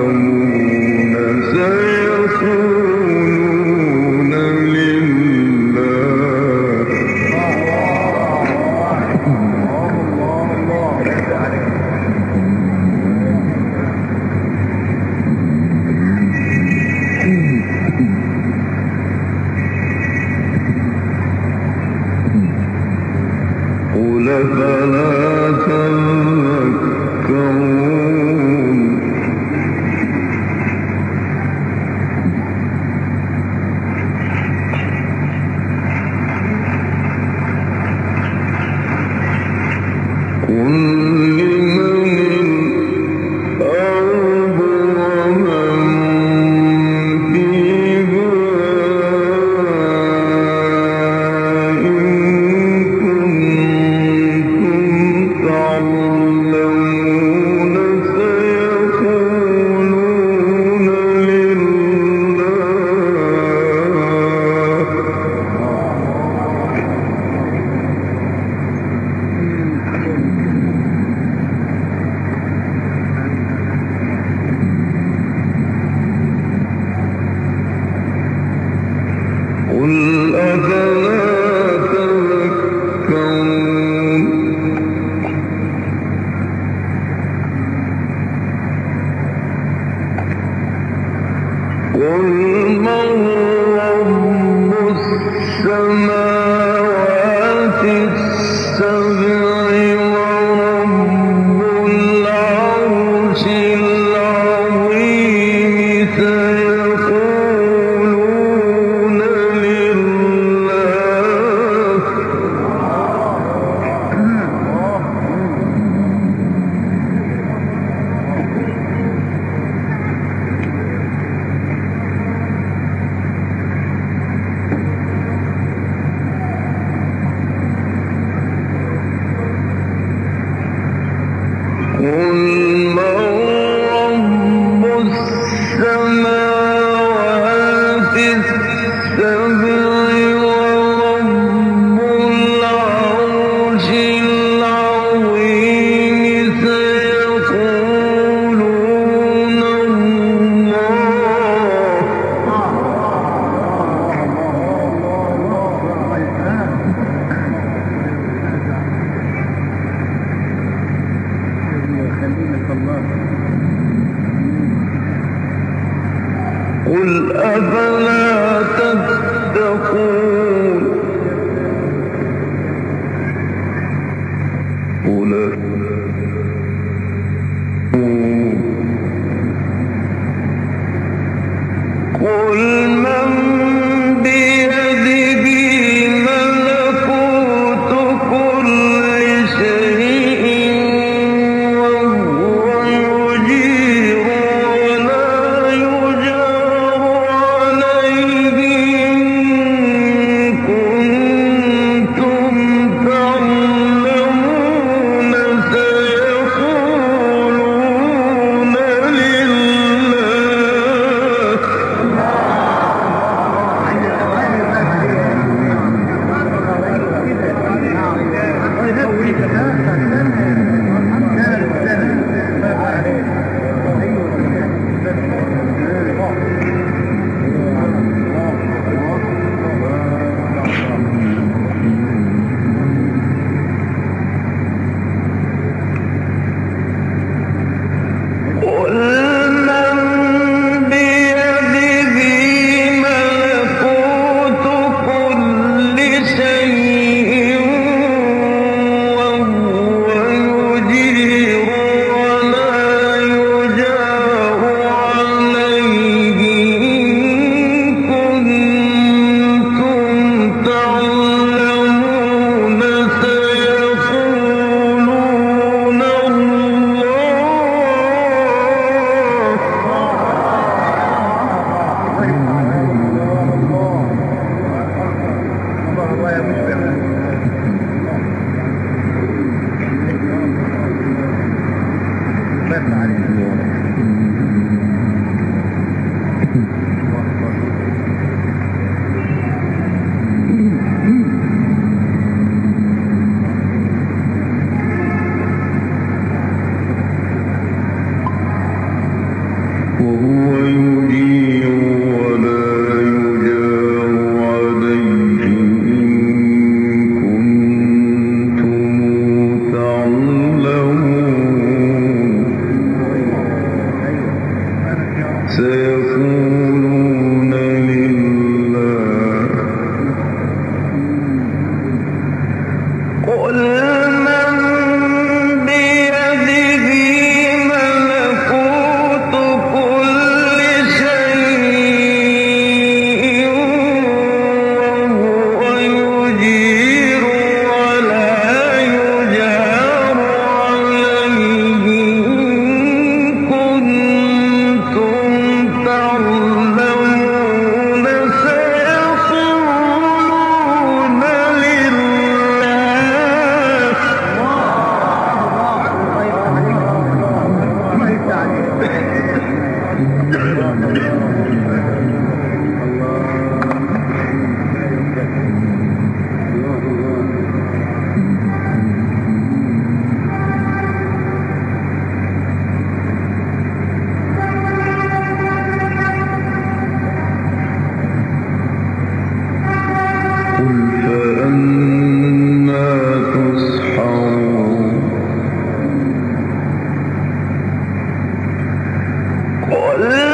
تعلمون قل أذن Bye. Love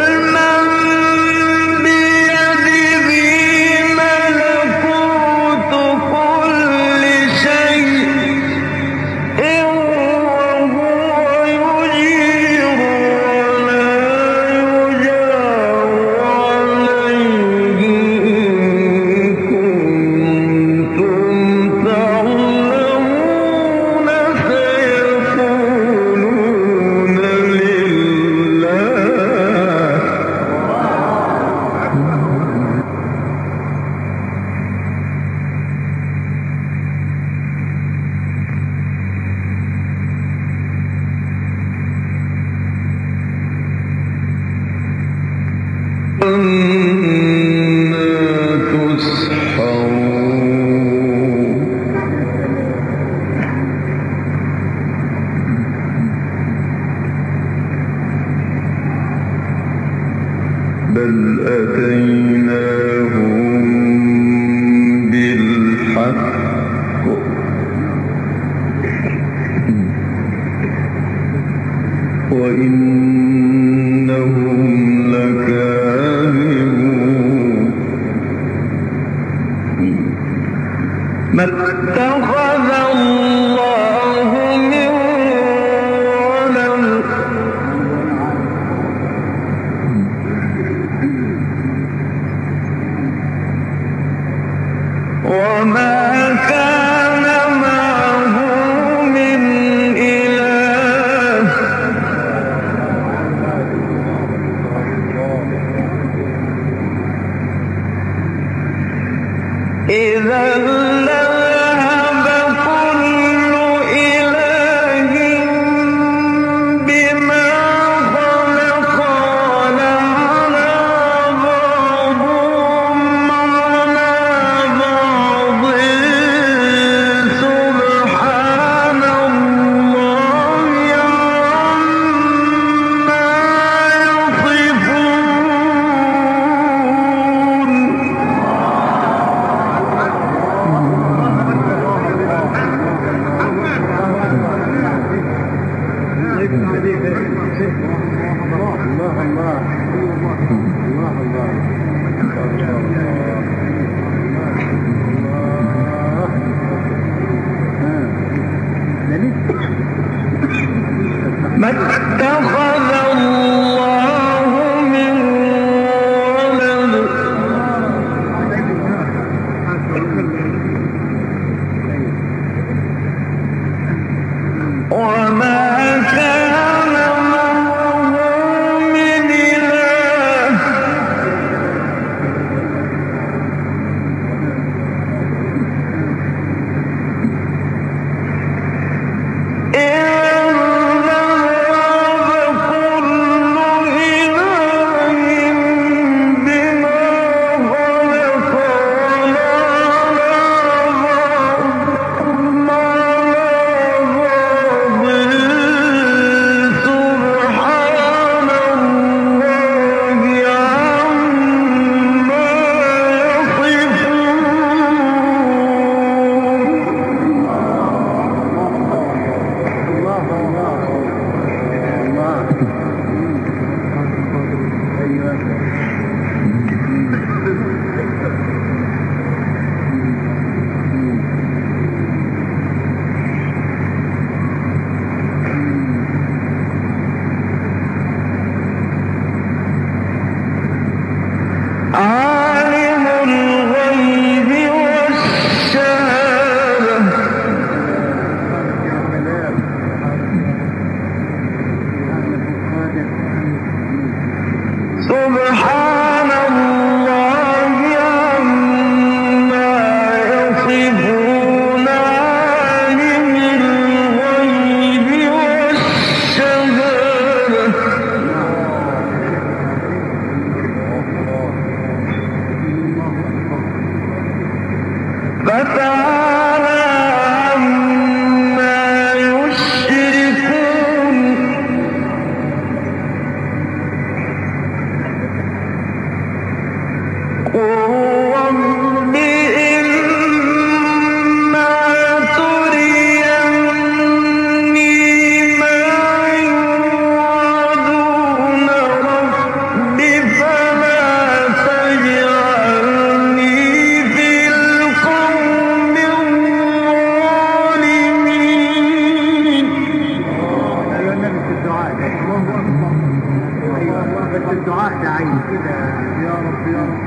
دعي كده يا رب يا رب.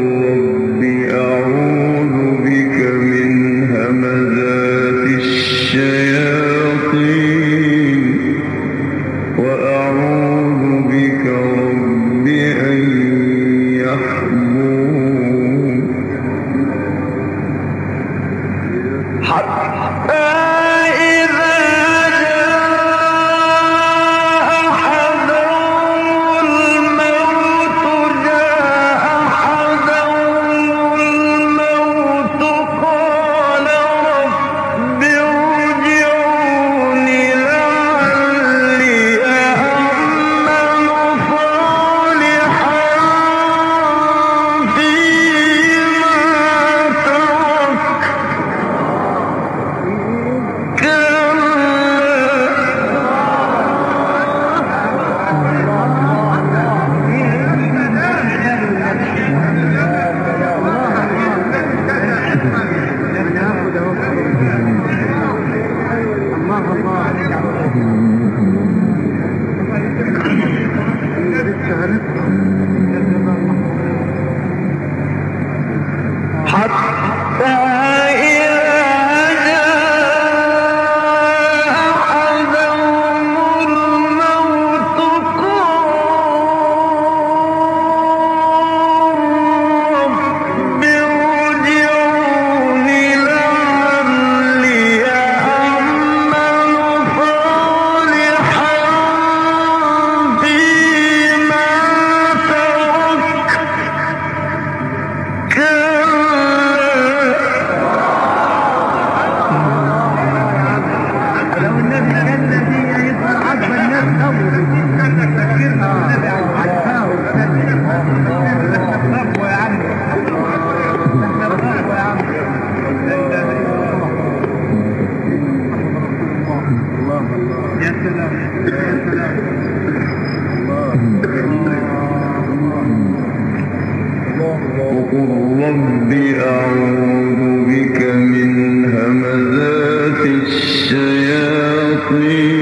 lightning.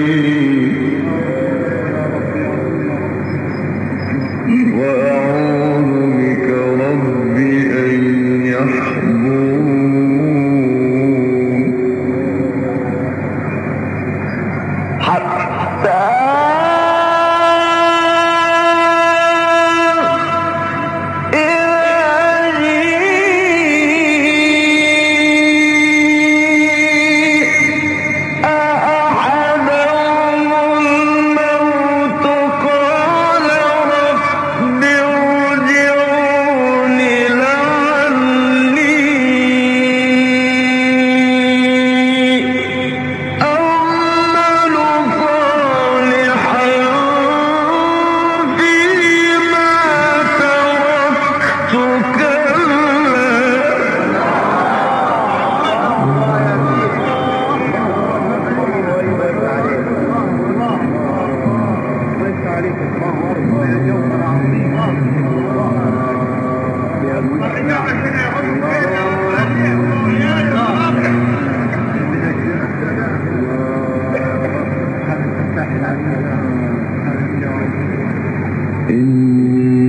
إن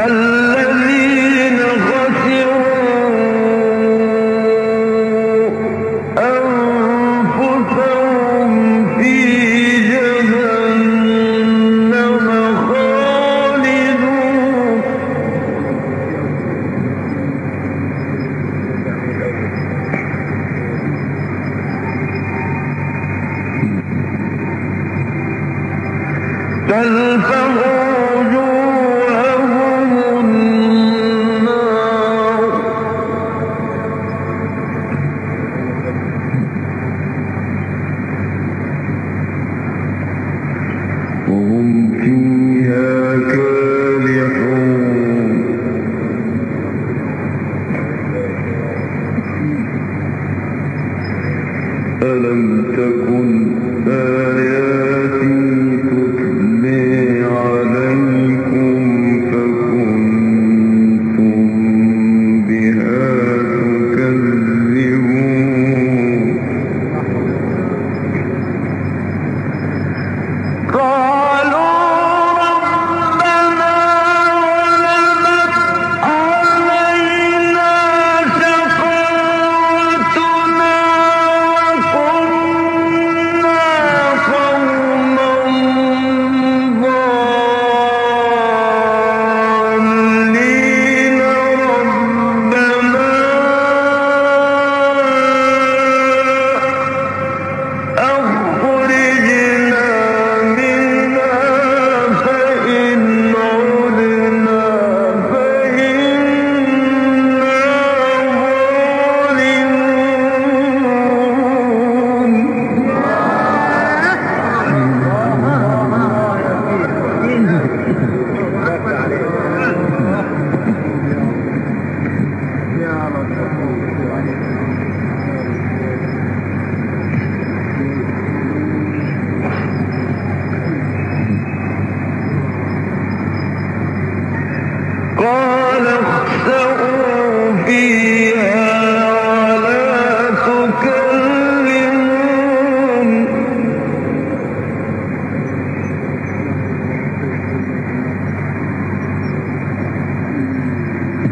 Allah.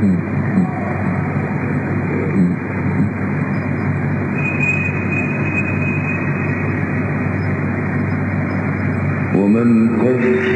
嗯嗯嗯嗯。我们。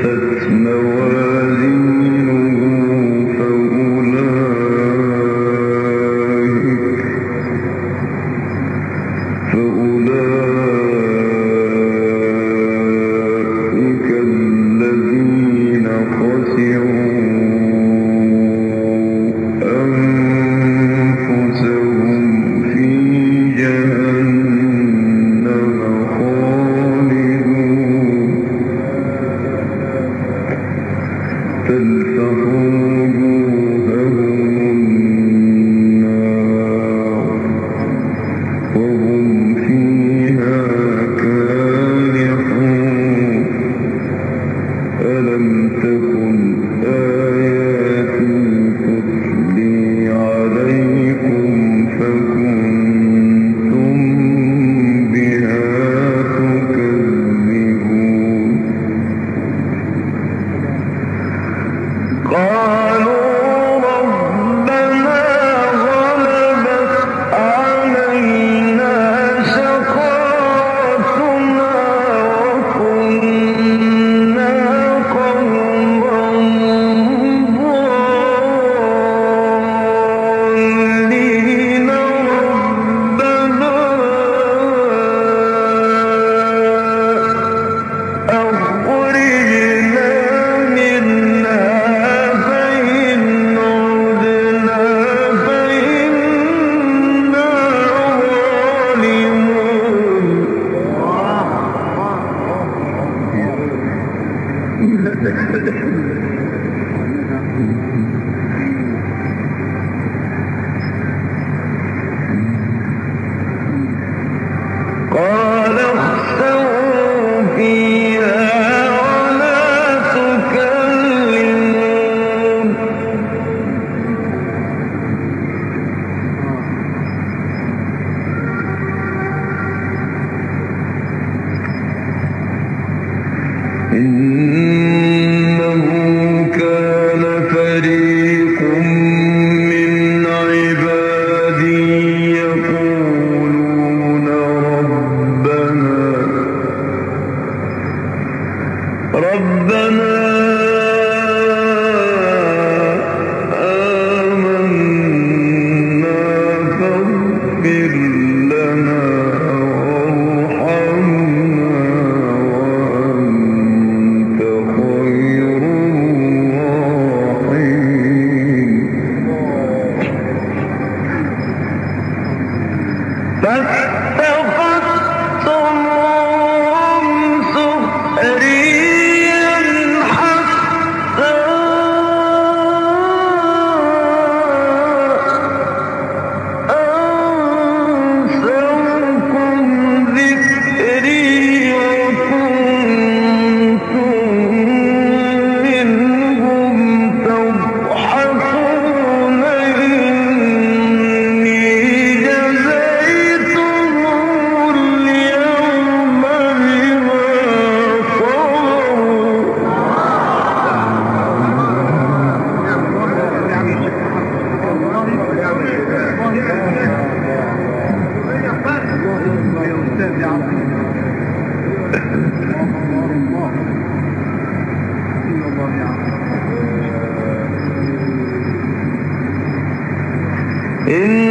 الله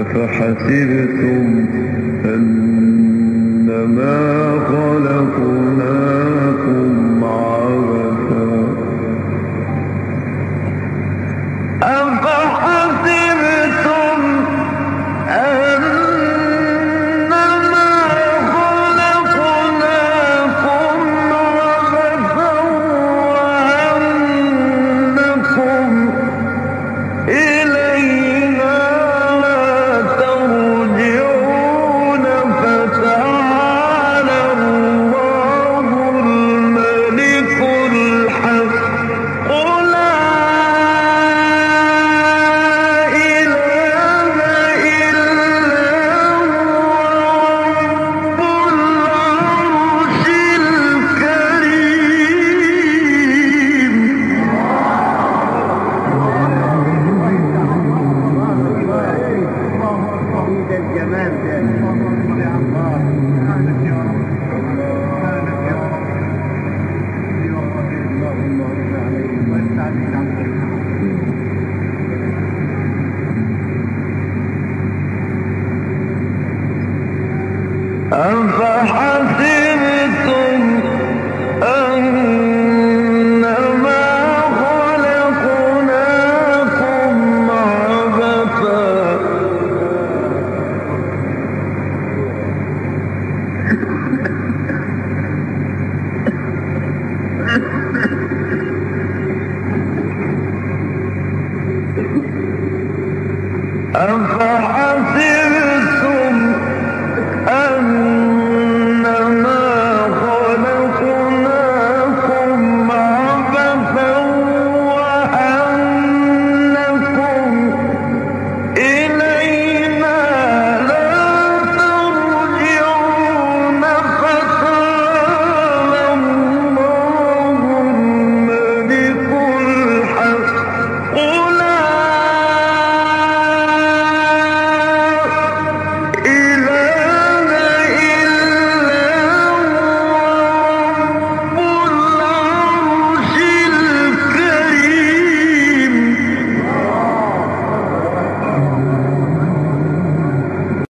أفحسبتم أنما خلقناكم